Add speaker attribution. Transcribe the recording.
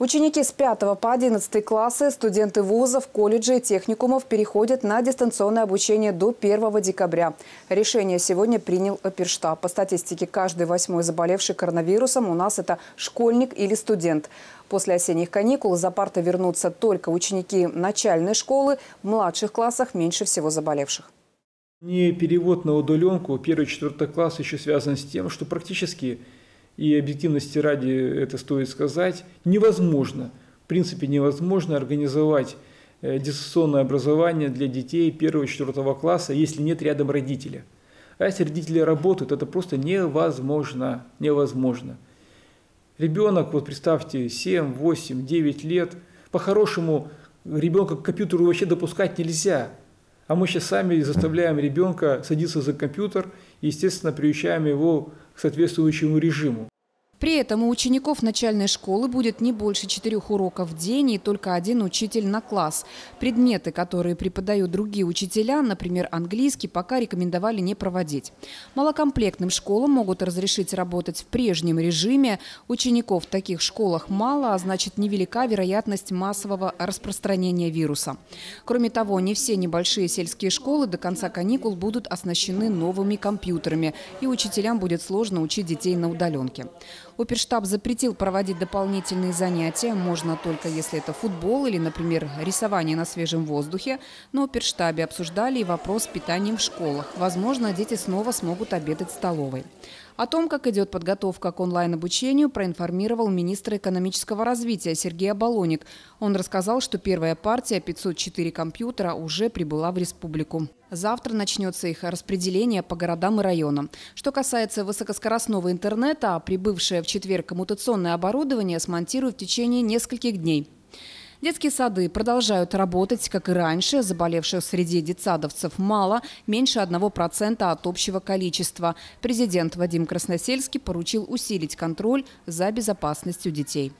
Speaker 1: Ученики с 5 по 11 классы, студенты вузов, колледжей и техникумов переходят на дистанционное обучение до 1 декабря. Решение сегодня принял оперштаб. По статистике, каждый восьмой заболевший коронавирусом у нас это школьник или студент. После осенних каникул за парты вернутся только ученики начальной школы, в младших классах меньше всего заболевших.
Speaker 2: Не перевод на удаленку первый-четвертый класс еще связан с тем, что практически и объективности ради это стоит сказать, невозможно, в принципе невозможно организовать э, дистанционное образование для детей 1-4 класса, если нет рядом родителя. А если родители работают, это просто невозможно, невозможно. Ребенок, вот представьте, 7, 8, 9 лет, по-хорошему ребенка к компьютеру вообще допускать нельзя. А мы сейчас сами заставляем ребенка садиться за компьютер и, естественно, приучаем его соответствующему режиму.
Speaker 1: При этом у учеников начальной школы будет не больше четырех уроков в день и только один учитель на класс. Предметы, которые преподают другие учителя, например, английский, пока рекомендовали не проводить. Малокомплектным школам могут разрешить работать в прежнем режиме. Учеников в таких школах мало, а значит невелика вероятность массового распространения вируса. Кроме того, не все небольшие сельские школы до конца каникул будут оснащены новыми компьютерами, и учителям будет сложно учить детей на удаленке. Оперштаб запретил проводить дополнительные занятия. Можно только, если это футбол или, например, рисование на свежем воздухе. Но оперштабе обсуждали и вопрос с питанием в школах. Возможно, дети снова смогут обедать в столовой. О том, как идет подготовка к онлайн-обучению, проинформировал министр экономического развития Сергей Абалоник. Он рассказал, что первая партия 504 компьютера уже прибыла в республику. Завтра начнется их распределение по городам и районам. Что касается высокоскоростного интернета, прибывшее в четверг коммутационное оборудование смонтируют в течение нескольких дней. Детские сады продолжают работать, как и раньше. Заболевших среди детсадовцев мало, меньше 1% от общего количества. Президент Вадим Красносельский поручил усилить контроль за безопасностью детей.